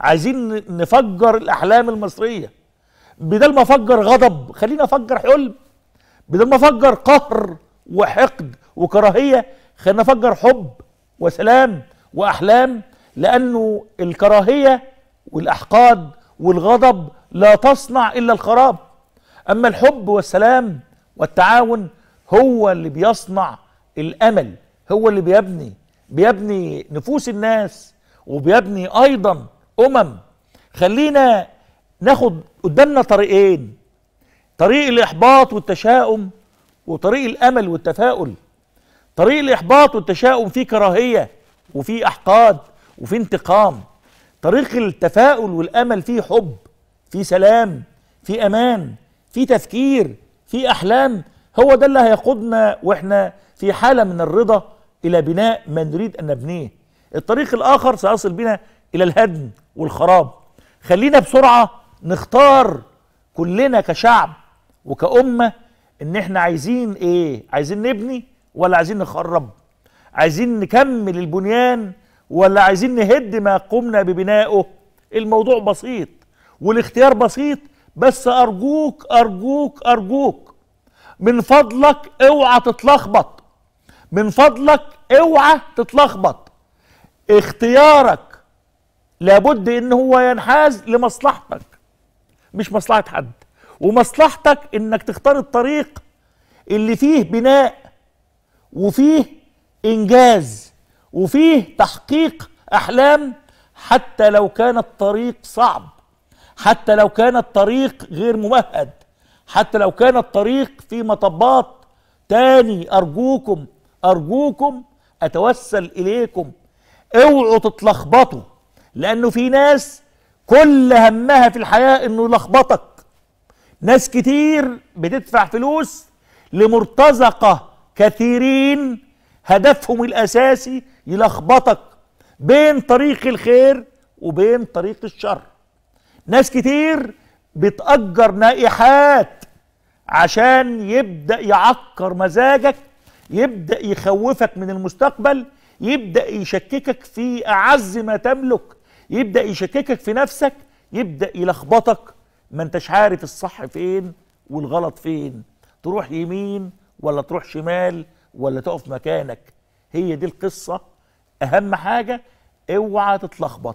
عايزين نفجر الأحلام المصرية. بدل ما أفجر غضب خلينا أفجر حلم. بدل ما أفجر قهر وحقد وكراهية خلينا أفجر حب وسلام وأحلام. لأنه الكراهية والأحقاد والغضب لا تصنع إلا الخراب. أما الحب والسلام والتعاون هو اللي بيصنع الأمل هو اللي بيبني بيبني نفوس الناس وبيبني أيضا أمم. خلينا ناخد قدامنا طريقين. طريق الإحباط والتشاؤم وطريق الأمل والتفاؤل. طريق الإحباط والتشاؤم فيه كراهية وفيه أحقاد وفيه انتقام. طريق التفاؤل والأمل فيه حب فيه سلام فيه أمان فيه تفكير فيه أحلام. هو ده اللي هيقودنا وإحنا في حالة من الرضا إلى بناء ما نريد أن نبنيه. الطريق الآخر سيصل بنا إلى الهدم والخراب. خلينا بسرعة نختار كلنا كشعب وكأمة إن إحنا عايزين إيه؟ عايزين نبني ولا عايزين نخرب؟ عايزين نكمل البنيان ولا عايزين نهد ما قمنا ببنائه؟ الموضوع بسيط والاختيار بسيط بس أرجوك أرجوك أرجوك من فضلك أوعى تتلخبط. من فضلك أوعى تتلخبط. اختيارك لابد إن هو ينحاز لمصلحتك مش مصلحة حد. ومصلحتك إنك تختار الطريق اللي فيه بناء وفيه إنجاز وفيه تحقيق أحلام حتى لو كان الطريق صعب حتى لو كان الطريق غير ممهد حتى لو كان الطريق في مطبات تاني أرجوكم أرجوكم أتوسل إليكم. اوعوا تتلخبطوا. لأنه في ناس كل همها في الحياة إنه يلخبطك. ناس كتير بتدفع فلوس لمرتزقة كثيرين هدفهم الأساسي يلخبطك بين طريق الخير وبين طريق الشر. ناس كتير بتأجر نائحات عشان يبدأ يعكر مزاجك يبدأ يخوفك من المستقبل يبدأ يشككك في أعز ما تملك. يبدأ يشككك في نفسك يبدأ يلخبطك. ما انتش عارف الصح فين والغلط فين. تروح يمين ولا تروح شمال ولا تقف مكانك. هي دي القصة. أهم حاجة اوعى تتلخبط.